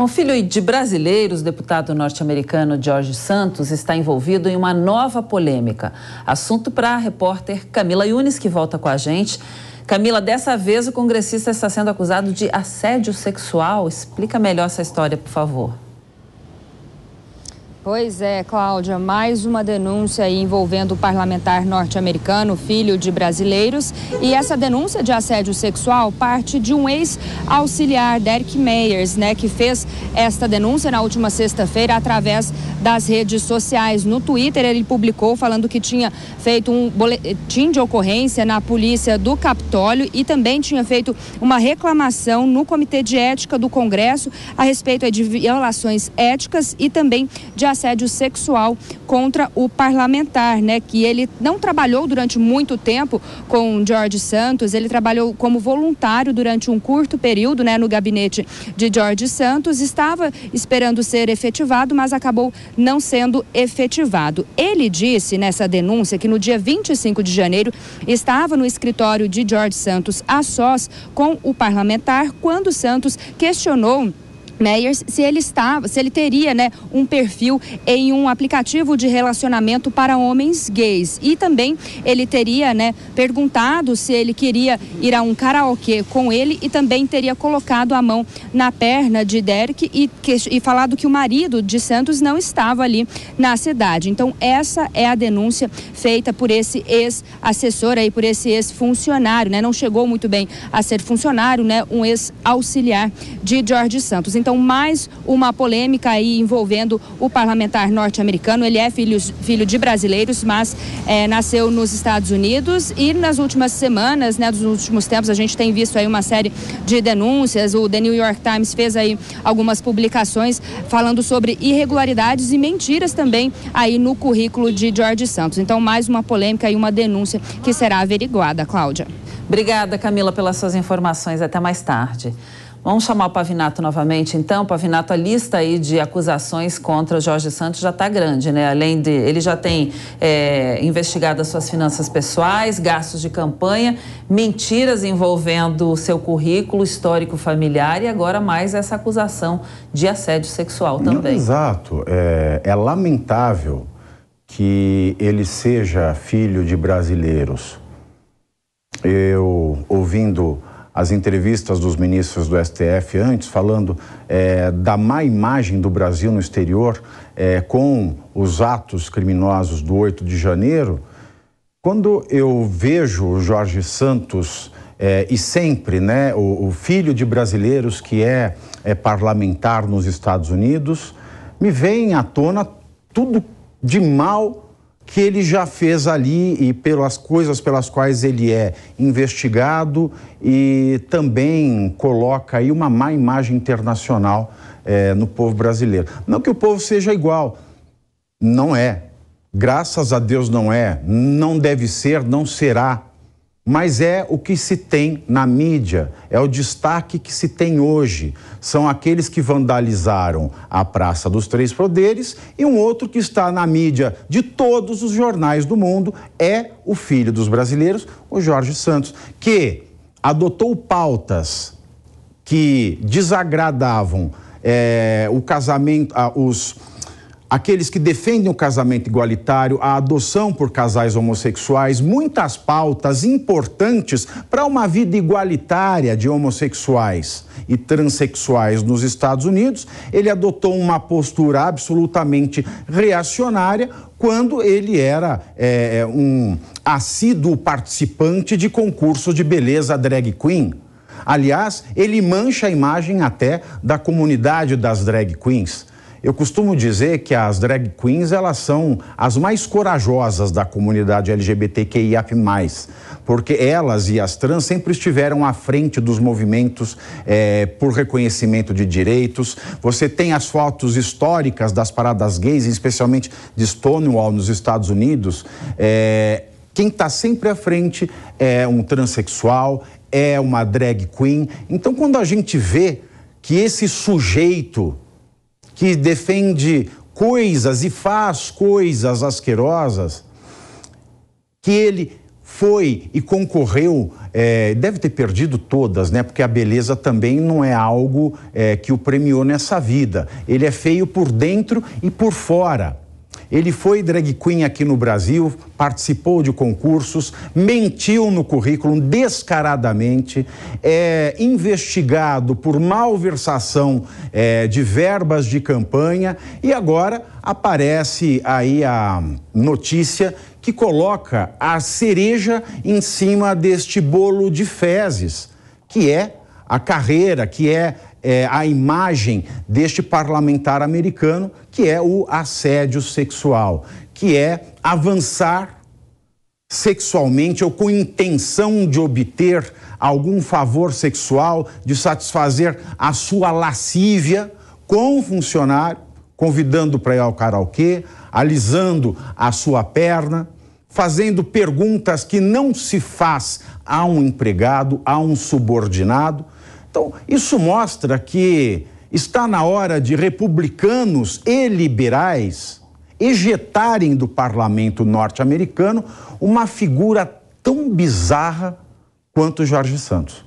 Um filho de brasileiros, deputado norte-americano Jorge Santos está envolvido em uma nova polêmica. Assunto para a repórter Camila Yunes, que volta com a gente. Camila, dessa vez o congressista está sendo acusado de assédio sexual. Explica melhor essa história, por favor. Pois é, Cláudia, mais uma denúncia envolvendo o parlamentar norte-americano, filho de brasileiros. E essa denúncia de assédio sexual parte de um ex-auxiliar, Derek Meyers, né, que fez esta denúncia na última sexta-feira através das redes sociais. No Twitter, ele publicou falando que tinha feito um boletim de ocorrência na polícia do Capitólio e também tinha feito uma reclamação no Comitê de Ética do Congresso a respeito de violações éticas e também de assédio sexual contra o parlamentar, né? Que ele não trabalhou durante muito tempo com George Santos, ele trabalhou como voluntário durante um curto período, né, no gabinete de George Santos, estava esperando ser efetivado, mas acabou não sendo efetivado. Ele disse nessa denúncia que no dia 25 de janeiro estava no escritório de George Santos a sós com o parlamentar quando Santos questionou Meyers se ele estava, se ele teria, né, um perfil em um aplicativo de relacionamento para homens gays. E também ele teria, né, perguntado se ele queria ir a um karaokê com ele e também teria colocado a mão na perna de Derek e, e falado que o marido de Santos não estava ali na cidade. Então essa é a denúncia feita por esse ex-assessor aí, por esse ex-funcionário, né? Não chegou muito bem a ser funcionário, né? Um ex-auxiliar de George Santos. Então então, mais uma polêmica aí envolvendo o parlamentar norte-americano. Ele é filho, filho de brasileiros, mas é, nasceu nos Estados Unidos e nas últimas semanas, né, dos últimos tempos, a gente tem visto aí uma série de denúncias. O The New York Times fez aí algumas publicações falando sobre irregularidades e mentiras também aí no currículo de George Santos. Então, mais uma polêmica e uma denúncia que será averiguada, Cláudia. Obrigada, Camila, pelas suas informações. Até mais tarde. Vamos chamar o Pavinato novamente, então. Pavinato, a lista aí de acusações contra o Jorge Santos já está grande, né? Além de. Ele já tem é, investigado as suas finanças pessoais, gastos de campanha, mentiras envolvendo o seu currículo histórico familiar e agora mais essa acusação de assédio sexual também. exato. É, é lamentável que ele seja filho de brasileiros. Eu, ouvindo as entrevistas dos ministros do STF antes, falando é, da má imagem do Brasil no exterior é, com os atos criminosos do 8 de janeiro. Quando eu vejo o Jorge Santos é, e sempre né, o, o, filho de brasileiros que é, é parlamentar nos Estados Unidos, me vem à tona tudo de mal que ele já fez ali e pelas coisas pelas quais ele é investigado e também coloca aí uma má imagem internacional é, no povo brasileiro. Não que o povo seja igual, não é. Graças a Deus não é, não deve ser, não será mas é o que se tem na mídia, é o destaque que se tem hoje. São aqueles que vandalizaram a Praça dos Três Poderes e um outro que está na mídia de todos os jornais do mundo é o filho dos brasileiros, o Jorge Santos, que adotou pautas que desagradavam é, o casamento, ah, os aqueles que defendem o casamento igualitário, a adoção por casais homossexuais, muitas pautas importantes para uma vida igualitária de homossexuais e transexuais nos Estados Unidos. Ele adotou uma postura absolutamente reacionária quando ele era é, um assíduo participante de concurso de beleza drag queen. Aliás, ele mancha a imagem até da comunidade das drag queens. Eu costumo dizer que as drag queens elas são as mais corajosas da comunidade LGBTQIA+, porque elas e as trans sempre estiveram à frente dos movimentos é, por reconhecimento de direitos. Você tem as fotos históricas das paradas gays, especialmente de Stonewall nos Estados Unidos. É, quem está sempre à frente é um transexual, é uma drag queen. Então, quando a gente vê que esse sujeito que defende coisas e faz coisas asquerosas, que ele foi e concorreu, é, deve ter perdido todas, né? Porque a beleza também não é algo é, que o premiou nessa vida. Ele é feio por dentro e por fora. Ele foi drag queen aqui no Brasil, participou de concursos, mentiu no currículo descaradamente, é investigado por malversação é, de verbas de campanha e agora aparece aí a notícia que coloca a cereja em cima deste bolo de fezes, que é a carreira, que é é, a imagem deste parlamentar americano, que é o assédio sexual, que é avançar sexualmente ou com intenção de obter algum favor sexual, de satisfazer a sua lascívia com o funcionário, convidando para ir ao karaokê, alisando a sua perna, fazendo perguntas que não se faz a um empregado, a um subordinado então, isso mostra que está na hora de republicanos e liberais ejetarem do parlamento norte-americano uma figura tão bizarra quanto Jorge Santos.